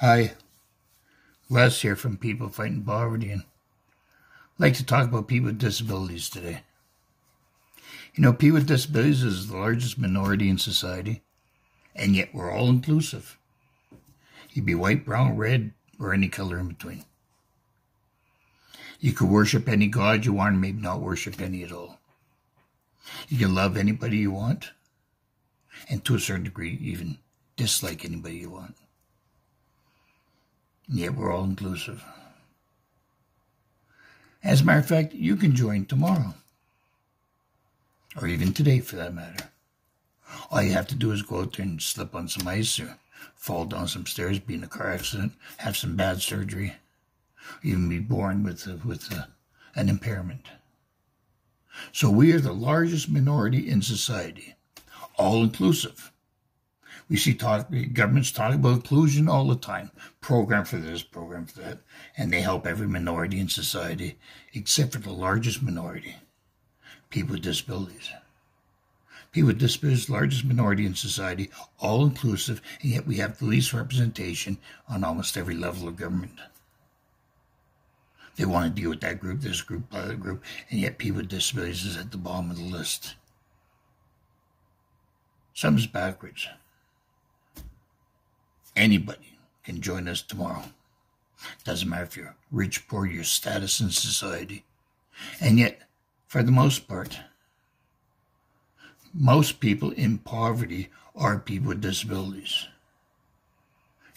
Hi, Les here from People Fighting Poverty, and I'd like to talk about people with disabilities today. You know, people with disabilities is the largest minority in society, and yet we're all inclusive. You'd be white, brown, red, or any color in between. You could worship any god you want, maybe not worship any at all. You can love anybody you want, and to a certain degree, even dislike anybody you want. Yet we're all inclusive. As a matter of fact, you can join tomorrow. Or even today, for that matter. All you have to do is go out there and slip on some ice or fall down some stairs, be in a car accident, have some bad surgery, even be born with, a, with a, an impairment. So we are the largest minority in society, all inclusive. We see talk, governments talk about inclusion all the time. Program for this, program for that. And they help every minority in society, except for the largest minority, people with disabilities. People with disabilities, largest minority in society, all inclusive, and yet we have the least representation on almost every level of government. They want to deal with that group, this group, other group, and yet people with disabilities is at the bottom of the list. Something's backwards. Anybody can join us tomorrow. Doesn't matter if you're rich, poor, your status in society. And yet, for the most part, most people in poverty are people with disabilities.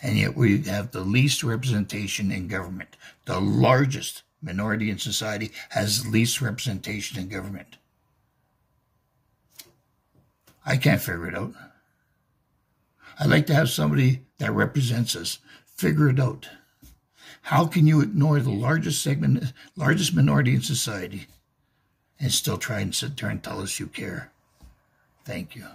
And yet we have the least representation in government. The largest minority in society has least representation in government. I can't figure it out. I'd like to have somebody that represents us figure it out. How can you ignore the largest segment, largest minority in society, and still try and sit there and tell us you care? Thank you.